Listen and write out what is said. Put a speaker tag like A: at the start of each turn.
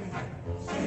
A: Yeah.